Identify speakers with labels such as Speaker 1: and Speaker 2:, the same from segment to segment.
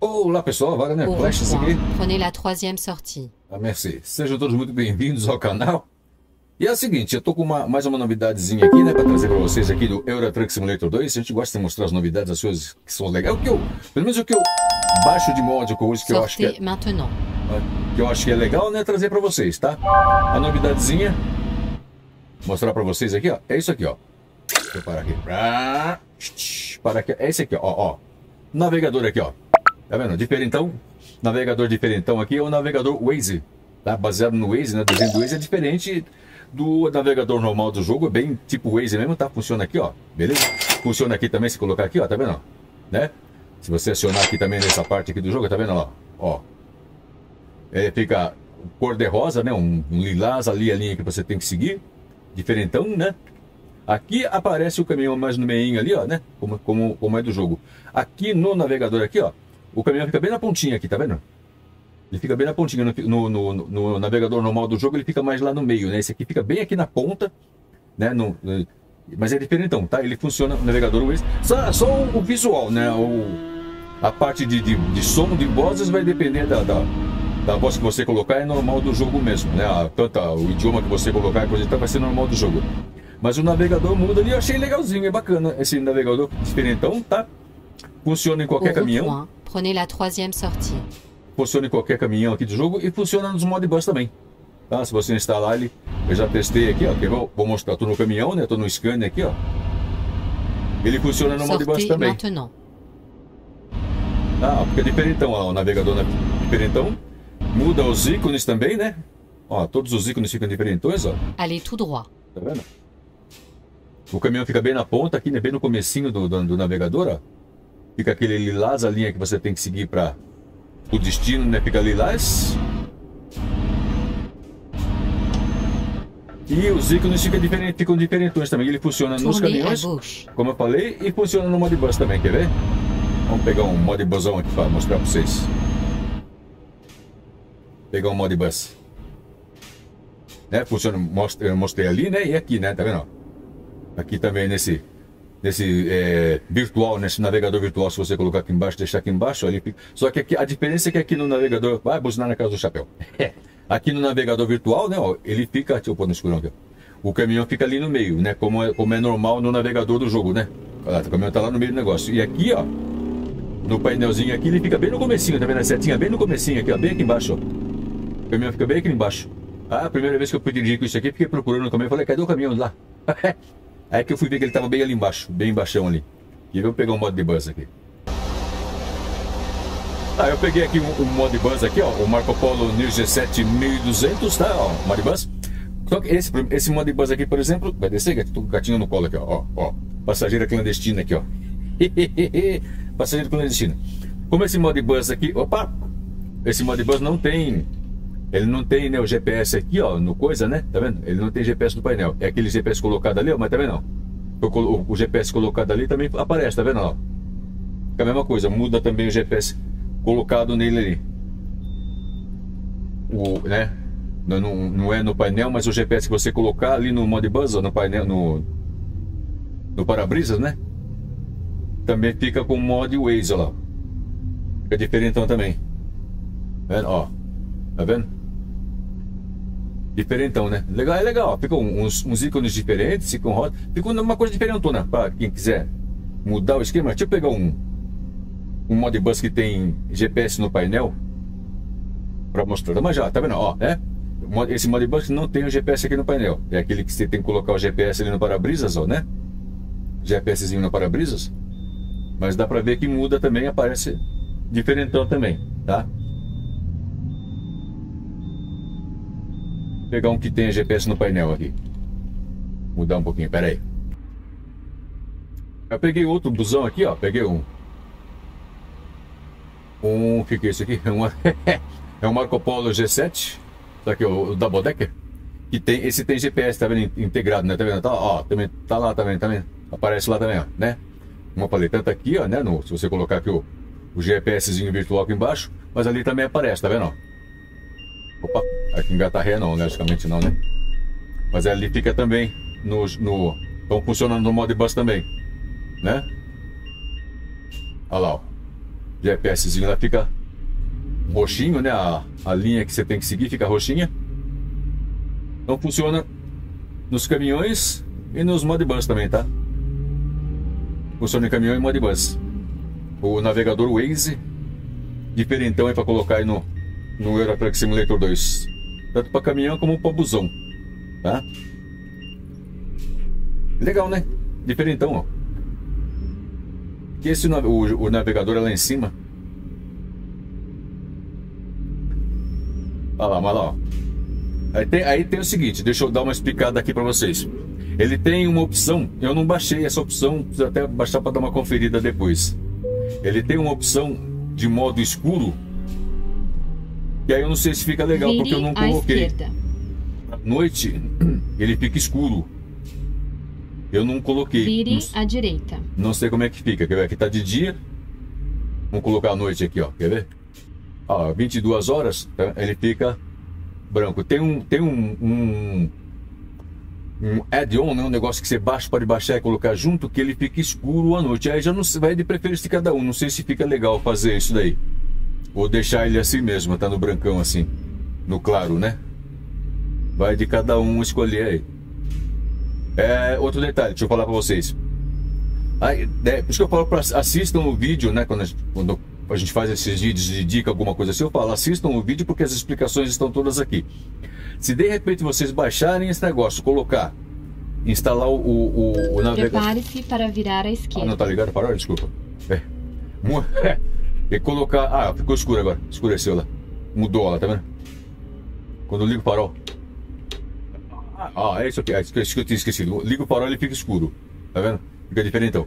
Speaker 1: Olá pessoal, Wagner
Speaker 2: revoir.
Speaker 1: aqui.
Speaker 2: Prenez la troisième sortie.
Speaker 1: Ah, merci. Sejam todos muito bem-vindos ao canal. E é o seguinte, eu tô com uma- mais uma novidadezinha aqui, né, para trazer para vocês aqui do Euro Truck Simulator 2. A gente gosta de mostrar as novidades, as coisas que são legais. O que eu, pelo menos o que eu baixo de mod hoje que eu acho que é,
Speaker 2: maintenant.
Speaker 1: que eu acho que é legal, né, trazer para vocês, tá? A novidadezinha, mostrar para vocês aqui, ó. É isso aqui, ó. Deixa eu parar aqui. Ah, Para aqui. É esse aqui, ó, ó. Navegador aqui, ó. Tá vendo? Diferentão. Navegador diferentão aqui é o navegador Waze. Tá? Baseado no Waze, né? O desenho do Waze é diferente do navegador normal do jogo. É bem tipo Waze mesmo, tá? Funciona aqui, ó. Beleza? Funciona aqui também se colocar aqui, ó. Tá vendo? Né? Se você acionar aqui também nessa parte aqui do jogo, tá vendo? Ó. ó. Ele fica cor de rosa, né? Um, um lilás ali, a linha que você tem que seguir. Diferentão, né? Aqui aparece o caminhão mais no meio ali, ó, né? Como, como, como é do jogo. Aqui no navegador aqui, ó, o caminhão fica bem na pontinha aqui, tá vendo? Ele fica bem na pontinha. No, no, no- no navegador normal do jogo, ele fica mais lá no meio, né? Esse aqui fica bem aqui na ponta, né? No, no- mas é diferentão, tá? Ele funciona no navegador Waze. Só, só o, o visual, né? O, a parte de, de, de som de vozes vai depender da, da, da voz que você colocar, é normal do jogo mesmo, né? A, tanto o idioma que você colocar, coisa e tal, vai ser normal do jogo. Mas o navegador muda ali, eu achei legalzinho, é bacana. Esse navegador diferentão, tá? Funciona em qualquer caminhão.
Speaker 2: Prenez la troisième sortie.
Speaker 1: funciona em qualquer caminhão aqui do jogo e funciona nos modbus também. Tá? Se você instalar ele, eu já testei aqui, ó. que vou, vou mostrar, tô no caminhão, né? Tô no scanner aqui, ó. Ele funciona no modbus também.
Speaker 2: maintenant.
Speaker 1: Tá? Fica diferentão, ó, o navegador na- diferentão. Muda os ícones também, né? Ó, todos os ícones ficam diferentões, ó.
Speaker 2: Allez tout droit.
Speaker 1: Tá vendo? O caminhão fica bem na ponta aqui, né? Bem no comecinho do, do, do navegador, ó. Fica aquele lilás, a linha que você tem que seguir para o destino, né? Fica lilás. E os ícones ficam, diferentes, ficam diferentões também. Ele funciona nos caminhões, como eu falei, e funciona no modbus também, quer ver? Vamos pegar um modbusão aqui para mostrar para vocês. Pegar um modbus. Né? Funciona, eu mostrei ali, né? E aqui, né? Tá vendo? Aqui também nesse, nesse é, virtual, nesse navegador virtual, se você colocar aqui embaixo, deixar aqui embaixo, fica... Só que aqui, a diferença é que aqui no navegador, vai buzinar na casa do chapéu. aqui no navegador virtual, né? Ó, ele fica, deixa eu pôr no escurão aqui. O caminhão fica ali no meio, né? Como é, como é normal no navegador do jogo, né? O caminhão tá lá no meio do negócio. E aqui, ó, no painelzinho aqui, ele fica bem no comecinho, tá vendo a setinha? Bem no comecinho aqui, ó, bem aqui embaixo, ó. O caminhão fica bem aqui embaixo. Ah, a primeira vez que eu fui dirigir com isso aqui, fiquei procurando o caminhão. Falei, cadê o caminhão lá? Aí que eu fui ver que ele tava bem ali embaixo, bem embaixão ali. E eu vou pegar um mod de bus aqui. Ah, eu peguei aqui um, um mod bus aqui, ó, o Marco Polo Neo G7 1200, tá? Ó, mod bus. Só que esse, esse mod bus aqui, por exemplo, vai descer, gato, tô com o gatinho no colo aqui, ó, ó. Passageira clandestina aqui, ó. Passageira clandestina. Como esse mod bus aqui, opa, esse mod bus não tem ele não tem né, o GPS aqui, ó, no coisa, né? Tá vendo? Ele não tem GPS no painel. É aquele GPS colocado ali, ó, mas também não. O, o GPS colocado ali também aparece, tá vendo? Ó? É a mesma coisa, muda também o GPS colocado nele ali. O, né? Não, não, não é no painel, mas o GPS que você colocar ali no Modbus, no painel, no, no para-brisas, né? Também fica com o mod Waze, ó lá. Fica diferentão também. Tá vendo? Ó. Tá vendo? Diferentão, né? Legal, é legal. Ficam uns, uns ícones diferentes, ficam roda. Ficou uma coisa diferentona para quem quiser mudar o esquema. Deixa eu pegar um, um Modbus que tem GPS no painel para mostrar. Mas já, tá vendo? Ó, é? Mo- Esse Modbus não tem o GPS aqui no painel. É aquele que você tem que colocar o GPS ali no para-brisas, ó, né? GPSzinho no para-brisas. Mas dá para ver que muda também, aparece diferentão também, tá? Pegar um que tenha GPS no painel aqui. Mudar um pouquinho, pera aí. Eu peguei outro busão aqui, ó. Peguei um. Um. O que, que é isso aqui? É, uma, é um Marco Polo G7. Só que o, o Double Decker. Que tem, esse tem GPS, tá vendo? Integrado, né? Tá vendo? Tá, ó, também, tá lá também, tá vendo? Aparece lá também, ó, né? Eu falei, tanto aqui, ó, né? No, se você colocar aqui o, o GPSzinho virtual aqui embaixo, mas ali também aparece, tá vendo? Opa, aqui engata ré não, logicamente não, né? Mas ali fica também no. no então funciona no Modbus também, né? Olha lá, ó. GPSzinho lá fica roxinho, né? A, a linha que você tem que seguir fica roxinha. Então funciona nos caminhões e nos modbus também, tá? Funciona em caminhão e modbus. O navegador Waze, diferentão aí para colocar aí no, no Euro Truck Simulator 2. Tanto para caminhão como para busão, tá? Legal, né? Diferentão, ó. Que esse o, o navegador é lá em cima. Olha lá, lá, ó. Aí tem, aí tem o seguinte, deixa eu dar uma explicada aqui para vocês. Ele tem uma opção, eu não baixei essa opção, preciso até baixar para dar uma conferida depois. Ele tem uma opção de modo escuro, que aí eu não sei se fica legal,
Speaker 2: Vire
Speaker 1: porque eu não
Speaker 2: à
Speaker 1: coloquei. À noite, ele fica escuro. Eu não coloquei.
Speaker 2: Vire
Speaker 1: Não-
Speaker 2: à direita.
Speaker 1: não sei como é que fica. Quer ver? Aqui tá de dia. Vamos colocar a noite aqui, ó. Quer ver? Ó, 22 horas, tá? ele fica branco. Tem um, tem um, um, um add-on, né? um negócio que você baixa, pode baixar e colocar junto, que ele fica escuro à noite. Aí já não vai de preferência de cada um. Não sei se fica legal fazer isso daí. Ou deixar ele assim mesmo, tá no brancão assim. No claro, né? Vai de cada um escolher aí. É, outro detalhe, deixa eu falar pra vocês. Aí, é, por isso que eu falo para assistam o vídeo, né? Quando a, gente, quando a gente faz esses vídeos de dica, alguma coisa assim, eu falo, assistam o vídeo porque as explicações estão todas aqui. Se de repente vocês baixarem esse negócio, colocar, instalar o, o, o navegador.
Speaker 2: Prepare-se para virar à
Speaker 1: Ah,
Speaker 2: esquerda.
Speaker 1: não tá ligado? Parou? Desculpa. É. E colocar. Ah, ficou escuro agora. Escureceu lá. Mudou lá, tá vendo? Quando eu ligo o farol. Ah, é isso aqui. É isso que eu tinha esquecido. Liga o farol ele fica escuro. Tá vendo? Fica diferente então.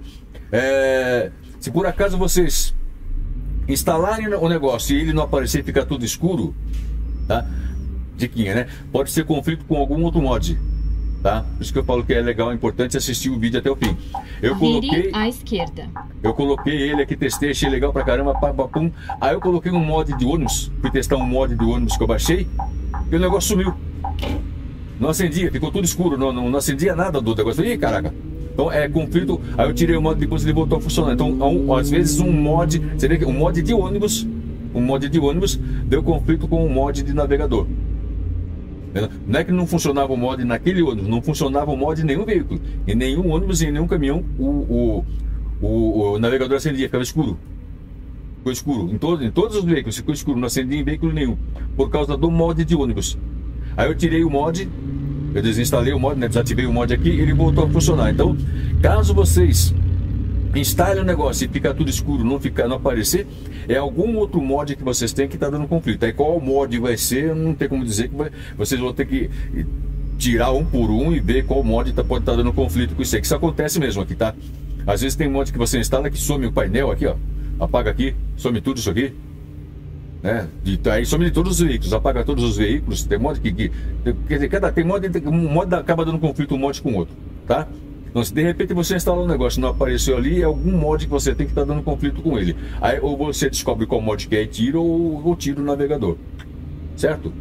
Speaker 1: É, se por acaso vocês instalarem o negócio e ele não aparecer e ficar tudo escuro, tá? Diquinha, né? Pode ser conflito com algum outro mod. Tá? Por isso que eu falo que é legal, é importante assistir o vídeo até o fim. Eu coloquei.
Speaker 2: Vire à esquerda.
Speaker 1: Eu coloquei ele aqui, testei, achei legal pra caramba, pá, pá, pum. Aí eu coloquei um mod de ônibus, fui testar um mod de ônibus que eu baixei, e o negócio sumiu. Não acendia, ficou tudo escuro, não, não, não acendia nada do negócio. Ih, caraca. Então é conflito. Aí eu tirei o mod depois ele voltou a funcionar. Então, a um- às vezes um mod, você vê que um mod de ônibus, um mod de ônibus deu conflito com um mod de navegador. Entendeu? Não é que não funcionava o mod naquele ônibus, não funcionava o mod em nenhum veículo. Em nenhum ônibus em nenhum caminhão o, o, o, o navegador acendia, ficava escuro. Ficou escuro. Em, todo, em todos os veículos ficou escuro, não acendia em veículo nenhum. Por causa do mod de ônibus. Aí eu tirei o mod, eu desinstalei o mod, né, desativei o mod aqui ele voltou a funcionar. Então, caso vocês instalem o negócio e ficar tudo escuro, não ficar, não aparecer, é algum outro mod que vocês têm que está dando conflito. Aí qual mod vai ser, não tem como dizer que vai, vocês vão ter que tirar um por um e ver qual mod tá, pode estar dando conflito com isso aí. Que isso acontece mesmo aqui, tá? Às vezes tem mod que você instala que some o painel aqui, ó. Apaga aqui, some tudo isso aqui. Né? E tá aí some todos os veículos, apaga todos os veículos. Tem mod que. que quer dizer, cada, tem mod, um mod acaba dando conflito um mod com o outro, tá? Então, se de repente você instala um negócio não apareceu ali, é algum mod que você tem que estar dando conflito com ele. Aí ou você descobre qual mod que é e tira, ou, ou tira o navegador. Certo?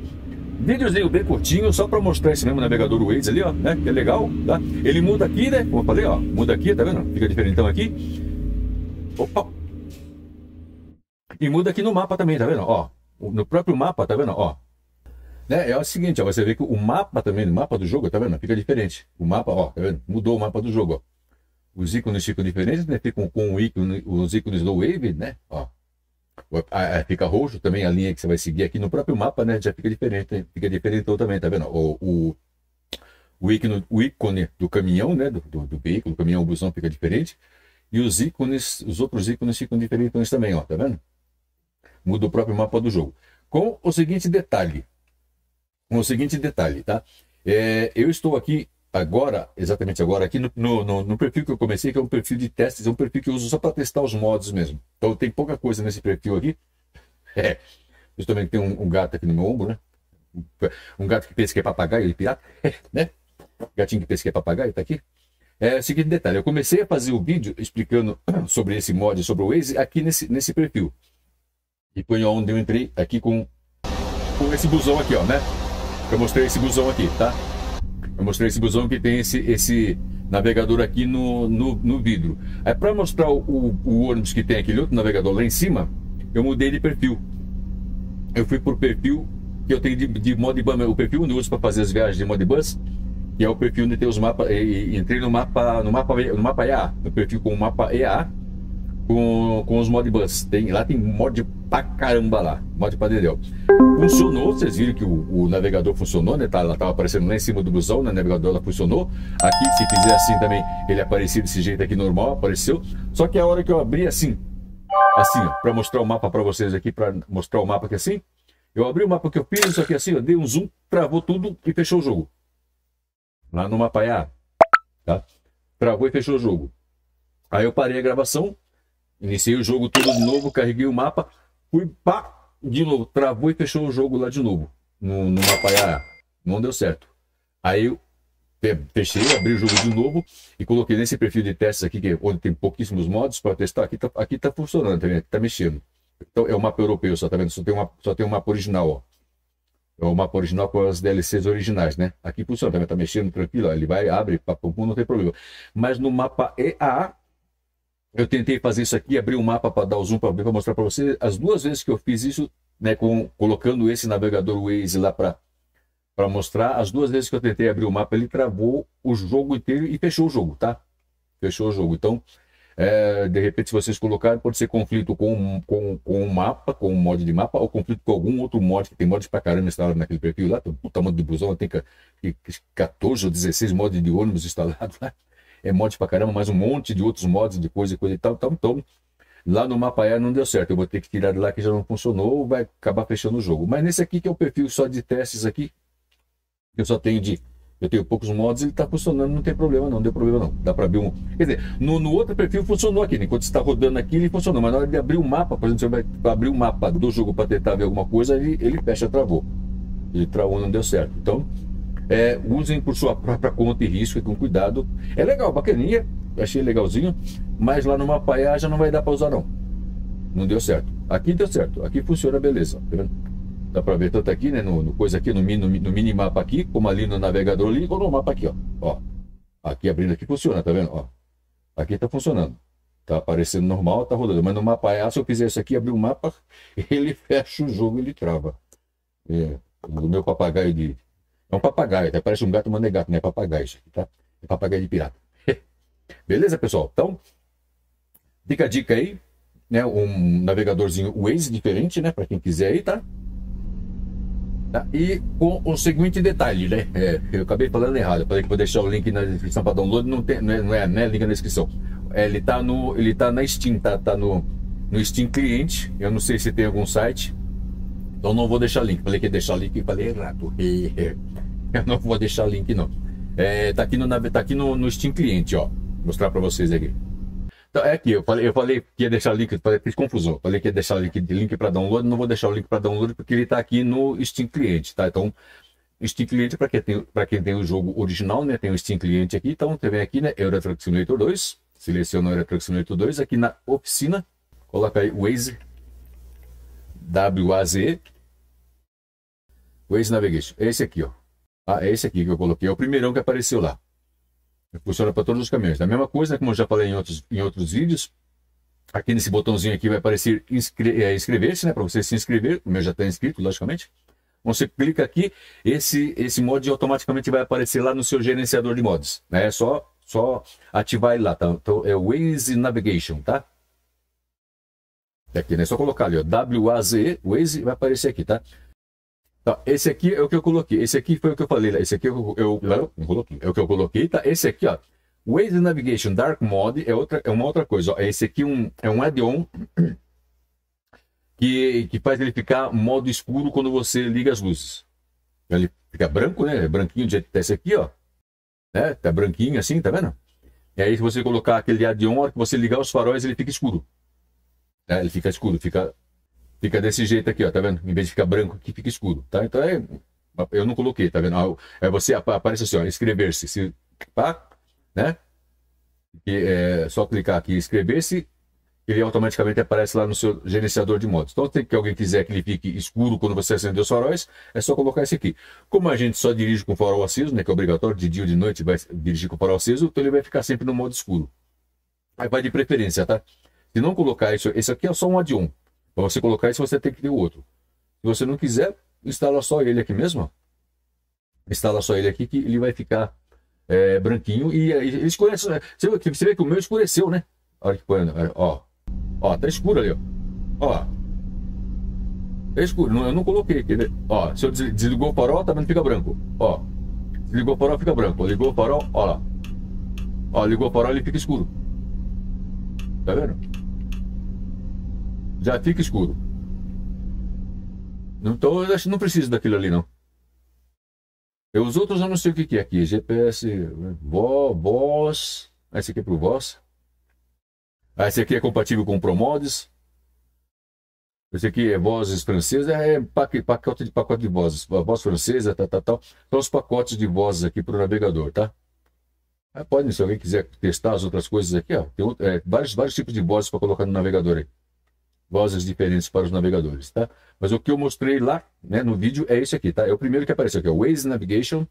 Speaker 1: Videozinho bem curtinho, só para mostrar esse mesmo navegador Waze ali, ó, né? Que é legal, tá? Ele muda aqui, né? Como eu falei, ó, muda aqui, tá vendo? Fica diferentão aqui. Opa! E muda aqui no mapa também, tá vendo? Ó, no próprio mapa, tá vendo? Ó, né? É o seguinte, ó, você vê que o mapa também, o mapa do jogo, tá vendo? Fica diferente. O mapa, ó, tá vendo? Mudou o mapa do jogo, ó. Os ícones ficam diferentes, né? Ficam com o ícone, os ícones do Wave, né? Ó. Fica roxo também a linha que você vai seguir aqui no próprio mapa, né? Já fica diferente, fica diferentão também, tá vendo? O, o, o, ícone, o ícone do caminhão, né? Do, do, do veículo, caminhão, o busão fica diferente. E os ícones, os outros ícones ficam diferentes também, ó, tá vendo? Muda o próprio mapa do jogo. Com o seguinte detalhe. Com o seguinte detalhe, tá? É, eu estou aqui agora, exatamente agora, aqui no, no, no- perfil que eu comecei, que é um perfil de testes, é um perfil que eu uso só para testar os mods mesmo. Então tem pouca coisa nesse perfil aqui. É. Justamente tem um, um gato aqui no meu ombro, né? Um gato que pensa que é papagaio, ele pirata, né? Gatinho que pensa que é papagaio, tá aqui. É seguinte detalhe, eu comecei a fazer o vídeo explicando sobre esse mod, sobre o Waze, aqui nesse, nesse perfil. E foi onde eu entrei aqui com, com esse busão aqui, ó, né? Eu mostrei esse busão aqui, tá? Eu mostrei esse busão que tem esse, esse navegador aqui no, no, no vidro. Aí para mostrar o, o, ônibus que tem aquele outro navegador lá em cima, eu mudei de perfil. Eu fui pro perfil que eu tenho de, de Modbus, o perfil onde eu uso para fazer as viagens de Modbus, que é o perfil onde tem os mapas, entrei no mapa, no mapa, no mapa EA, no perfil com o mapa EA, com, com os Modbus. Tem, lá tem mod pra caramba lá, mod pra dedéu. Funcionou, vocês viram que o, o, navegador funcionou, né? Tá, ela tava aparecendo lá em cima do busão, né? O navegador ela funcionou. Aqui, se fizer assim também, ele aparecia desse jeito aqui normal, apareceu. Só que a hora que eu abri assim, assim, ó, pra mostrar o mapa pra vocês aqui, pra mostrar o mapa aqui assim, eu abri o mapa que eu fiz, isso aqui assim, eu dei um zoom, travou tudo e fechou o jogo. Lá no mapa A, tá? Travou e fechou o jogo. Aí eu parei a gravação, iniciei o jogo tudo de novo, carreguei o mapa, fui pá, de novo, travou e fechou o jogo lá de novo, no, no mapa. Não deu certo. Aí eu fechei, abri o jogo de novo e coloquei nesse perfil de testes aqui, que é onde tem pouquíssimos modos para testar. Aqui tá, aqui tá funcionando, tá vendo? Tá mexendo. Então é o mapa europeu, só tá vendo? Só tem, uma, só tem um mapa original, ó. É o mapa original com as DLCs originais, né? Aqui funciona, também tá mexendo tranquilo, ó. ele vai, abre, papum, não tem problema. Mas no mapa EA, eu tentei fazer isso aqui, abrir um mapa para dar o zoom para mostrar para você. As duas vezes que eu fiz isso, né, com, colocando esse navegador Waze lá para para mostrar, as duas vezes que eu tentei abrir o mapa, ele travou o jogo inteiro e fechou o jogo, tá? Fechou o jogo. Então, é, de repente, se vocês colocarem, pode ser conflito com, com, com um mapa, com um mod de mapa, ou conflito com algum outro mod, que tem mods pra caramba instalado naquele perfil lá, tem um tamanho de busão, tem 14 ou 16 mods de ônibus instalados lá, é mod pra caramba, mais um monte de outros mods de coisa e coisa e tal, tal, então, lá no mapa aéreo não deu certo, eu vou ter que tirar lá que já não funcionou, vai acabar fechando o jogo. Mas nesse aqui, que é o perfil só de testes aqui, eu só tenho de eu tenho poucos mods, ele está funcionando, não tem problema não, não deu problema não. Dá para abrir um. Quer dizer, no, no outro perfil funcionou aqui, né? enquanto está rodando aqui, ele funcionou, mas na hora de abrir o mapa, por exemplo, você vai abrir o mapa do jogo para tentar ver alguma coisa, ele, ele fecha, travou. Ele travou, não deu certo. Então, é, usem por sua própria conta e risco e com cuidado. É legal, bacaninha, achei legalzinho, mas lá no mapa já não vai dar para usar não. Não deu certo. Aqui deu certo, aqui funciona beleza, tá vendo? Dá para ver tanto aqui, né? No, no coisa aqui, no, no, no minimapa aqui, como ali no navegador ali, ou no mapa aqui, ó. ó. Aqui abrindo aqui funciona, tá vendo? Ó. Aqui tá funcionando. Tá aparecendo normal, tá rodando. Mas no mapa se eu fizer isso aqui, abrir o mapa, ele fecha o jogo, ele trava. É, o meu papagaio de. É um papagaio, até parece um gato, mas não é gato, não é papagaio isso aqui, tá? É papagaio de pirata. Beleza, pessoal? Então, fica a dica aí, né? Um navegadorzinho Waze diferente, né? Para quem quiser aí, tá? Tá? E com o seguinte detalhe, né? É, eu acabei falando errado, eu falei que vou deixar o link na descrição para download, não, tem, não, é, não, é, não é link na descrição. É, ele está no, ele tá na Steam, tá, tá no, no Steam cliente. Eu não sei se tem algum site, então não vou deixar link. Falei que ia deixar link e falei errado. Eu não vou deixar link não. É, tá aqui no, tá aqui no, no Steam cliente, ó. Vou mostrar para vocês aqui. Então, é aqui, eu falei, eu falei que ia deixar link, falei, fiz confusão. Falei que ia deixar link, link para download, não vou deixar o link para download porque ele está aqui no Steam Cliente, tá? Então, Steam Cliente para quem tem para quem tem o jogo original, né? Tem o Steam Cliente aqui, então você vem aqui, né? Euro Truck Simulator 2, seleciona o Euro Truck Simulator 2 aqui na oficina, coloca aí Waze W-A-Z Waze Navigation. Esse aqui, ó. Ah, é esse aqui que eu coloquei, é o primeirão que apareceu lá. Funciona para todos os caminhões. A mesma coisa, como eu já falei em outros, em outros vídeos, aqui nesse botãozinho aqui vai aparecer inscre é, inscrever-se, né? Para você se inscrever, o meu já está inscrito, logicamente. Você clica aqui, esse, esse mod automaticamente vai aparecer lá no seu gerenciador de mods. Né? É só, só ativar ele lá, tá? Então é Waze Navigation, tá? Aqui, né? É só colocar ali, ó, W-A-Z, Waze, vai aparecer aqui, tá? Tá, esse aqui é o que eu coloquei. Esse aqui foi o que eu falei. Esse aqui eu, eu, eu, eu coloquei. É o que eu coloquei, tá? Esse aqui, ó. Waze Navigation Dark Mode é, outra, é uma outra coisa. Ó. Esse aqui um, é um add-on que, que faz ele ficar modo escuro quando você liga as luzes. Ele fica branco, né? Branquinho do jeito que tá esse aqui, ó. Né? Tá branquinho assim, tá vendo? E aí, se você colocar aquele add-on, hora que você ligar os faróis, ele fica escuro. É, ele fica escuro, fica Fica desse jeito aqui, ó, tá vendo? Em vez de ficar branco aqui, fica escuro, tá? Então é. Eu não coloquei, tá vendo? É você aparece assim, ó, inscrever-se. Se, pá, né? E, é só clicar aqui inscrever-se, ele automaticamente aparece lá no seu gerenciador de modos. Então, se alguém quiser que ele fique escuro quando você acender os faróis, é só colocar esse aqui. Como a gente só dirige com farol aceso, né, que é obrigatório, de dia ou de noite vai dirigir com farol aceso, então ele vai ficar sempre no modo escuro. Aí vai de preferência, tá? Se não colocar isso, esse aqui é só um add-on. Para você colocar isso, você tem que ter o outro. Se você não quiser, instala só ele aqui mesmo. Instala só ele aqui que ele vai ficar é, branquinho e aí ele escurece. né? Você você vê que o meu escureceu, né? A hora que põe, né? ó. Ó, tá escuro ali, ó. Ó. É escuro. Não, eu não coloquei. quer ver? Ó, se eu des- desligou o farol, tá vendo? Fica branco. Ó. Desligou o farol, fica branco. Ligou o farol, ó lá. Ó, ligou o farol, ele fica escuro. Tá vendo? Já fica escuro. Então eu não preciso daquilo ali, não. Eu, os outros eu não sei o que, que é aqui. GPS, vo, voz. Ah, esse aqui é pro voz. Ah, esse aqui é compatível com o Promods. Esse aqui é vozes francesas, é pac- pacote de pacote de vozes, voz francesa, tal, tal, tal. São os pacotes de vozes aqui para o navegador, tá? Aí pode, se alguém quiser testar as outras coisas aqui, ó, tem é, vários, vários tipos de vozes para colocar no navegador aí. Vozes diferentes para os navegadores, tá? Mas o que eu mostrei lá, né, no vídeo é esse aqui, tá? É o primeiro que apareceu aqui, é o Waze Navigation.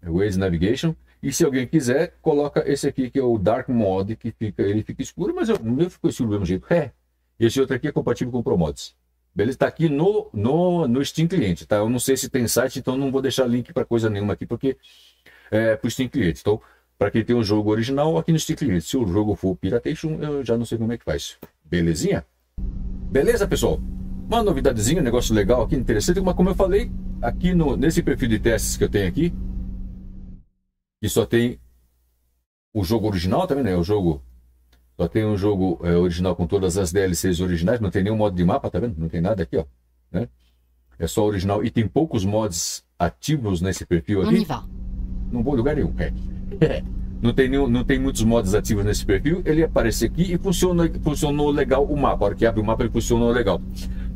Speaker 1: É o Waze Navigation. E se alguém quiser, coloca esse aqui que é o Dark Mode, que fica, ele fica escuro, mas eu- o meu ficou escuro do mesmo jeito. É. Esse outro aqui é compatível com o Promods. Beleza? Está aqui no, no, no Steam Cliente, tá? Eu não sei se tem site, então não vou deixar link para coisa nenhuma aqui, porque é pro Steam Cliente. Então, para quem tem o jogo original, aqui no Steam Cliente. Se o jogo for Piratation, eu já não sei como é que faz. Belezinha? Beleza, pessoal? Uma novidadezinha, um negócio legal aqui, interessante, mas como eu falei, aqui no, nesse perfil de testes que eu tenho aqui, que só tem o jogo original, tá vendo? É o jogo. Só tem um jogo é, original com todas as DLCs originais, não tem nenhum modo de mapa, tá vendo? Não tem nada aqui, ó. Né? É só original e tem poucos mods ativos nesse perfil aqui. Não vou em lugar nenhum, é. Não tem, nenhum, não tem muitos mods ativos nesse perfil. Ele aparece aqui e funciona, funcionou legal o mapa. A hora que abre o mapa, ele funcionou legal.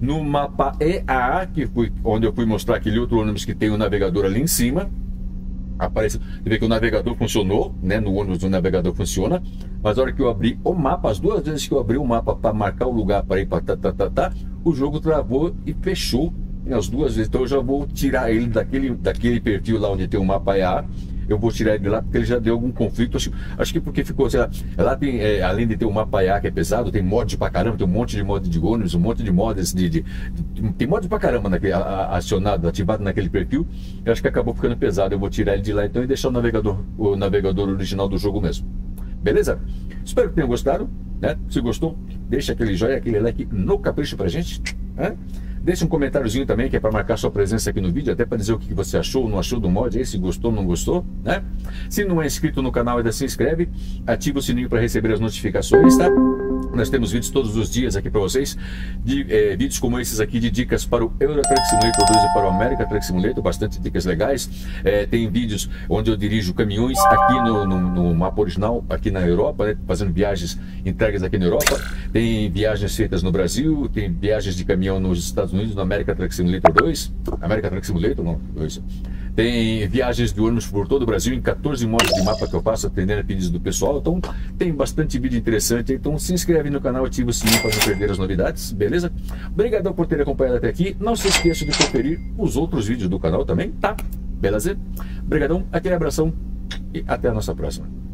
Speaker 1: No mapa EA, que foi onde eu fui mostrar aquele outro ônibus que tem o navegador ali em cima, aparece. Você vê que o navegador funcionou, né? No ônibus o navegador funciona. Mas a hora que eu abri o mapa, as duas vezes que eu abri o mapa para marcar o lugar para ir para tá, tá, tá, tá, o jogo travou e fechou as duas vezes. Então eu já vou tirar ele daquele, daquele perfil lá onde tem o mapa EA. Eu vou tirar ele de lá porque ele já deu algum conflito. Acho, acho que porque ficou, sei lá, lá tem, é, além de ter o mapa EA que é pesado, tem mod pra caramba, tem um monte de mod de ônibus, um monte de mods de. de- de- tem mod pra caramba naquele, acionado, ativado naquele perfil. Eu acho que acabou ficando pesado. Eu vou tirar ele de lá então e deixar o navegador, o navegador original do jogo mesmo. Beleza? Espero que tenham gostado. Né? Se gostou, deixa aquele joinha, aquele like no capricho pra gente. Né? Deixa um comentáriozinho também, que é para marcar sua presença aqui no vídeo, até para dizer o que você achou ou não achou do mod, aí, se gostou ou não gostou, né? Se não é inscrito no canal, ainda se inscreve, ativa o sininho para receber as notificações, tá? Nós temos vídeos todos os dias aqui para vocês, de, eh, vídeos como esses aqui de dicas para o Euro Truck Simulator 2 e para o America Truck Simulator, bastante dicas legais. Eh, tem vídeos onde eu dirijo caminhões aqui no, no- no mapa original, aqui na Europa, né? fazendo viagens entregues aqui na Europa. Tem viagens feitas no Brasil, tem viagens de caminhão nos Estados Unidos, no America Truck Simulator 2. America Truck Simulator, não, 2. Tem viagens de ônibus por todo o Brasil, em 14 modos de mapa que eu faço, atendendo a pedidos do pessoal. Então, tem bastante vídeo interessante. Então, se inscreve no canal, ativa o sininho para não perder as novidades, beleza? Obrigadão por ter acompanhado até aqui. Não se esqueça de conferir os outros vídeos do canal também, tá? Beleza? Obrigadão, aquele abração e até a nossa próxima.